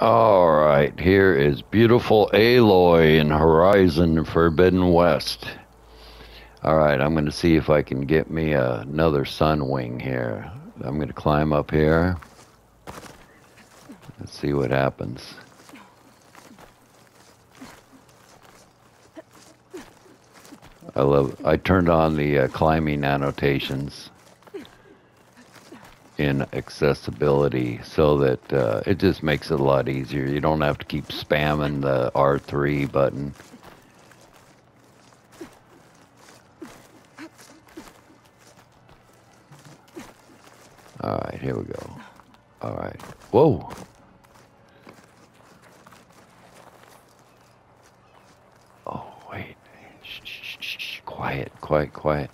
All right, here is beautiful Aloy in Horizon Forbidden West. All right, I'm going to see if I can get me another Sunwing here. I'm going to climb up here. Let's see what happens. I love. I turned on the uh, climbing annotations in accessibility so that uh, it just makes it a lot easier. You don't have to keep spamming the R3 button. All right, here we go. All right. Whoa. Oh, wait. Shh, shh, shh. Quiet, quiet, quiet.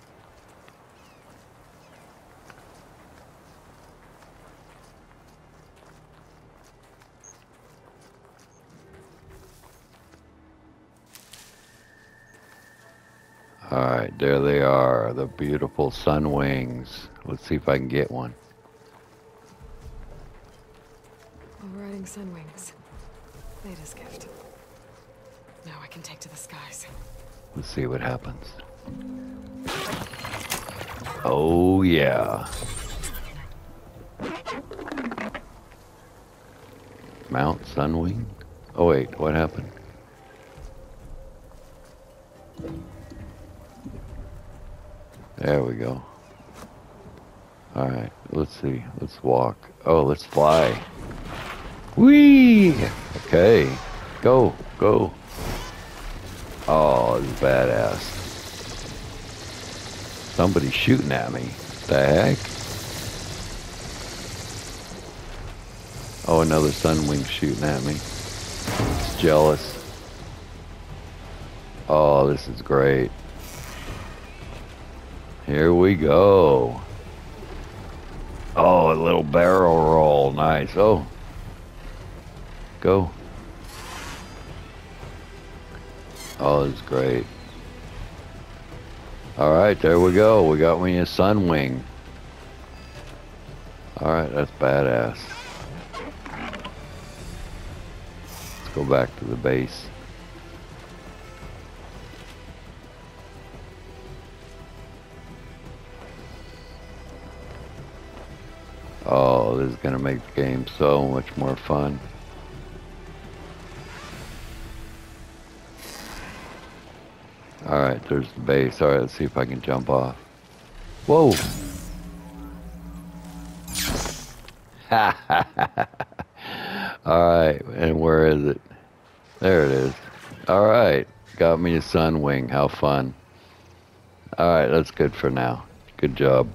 All right, there they are, the beautiful Sunwings. Let's see if I can get one. Riding Sunwings. Lada's gift. Now I can take to the skies. Let's see what happens. Oh, yeah. Mount Sunwing? Oh, wait, what happened? There we go. Alright, let's see. Let's walk. Oh, let's fly. Whee! Okay. Go, go. Oh, this is badass. Somebody's shooting at me. The heck? Oh, another sunwing shooting at me. It's jealous. Oh, this is great. Here we go. Oh, a little barrel roll. Nice. Oh. Go. Oh, is great. All right, there we go. We got me a Sunwing. All right, that's badass. Let's go back to the base. Oh, this is going to make the game so much more fun. Alright, there's the base. Alright, let's see if I can jump off. Whoa! Alright, and where is it? There it is. Alright, got me a Sunwing. How fun. Alright, that's good for now. Good job.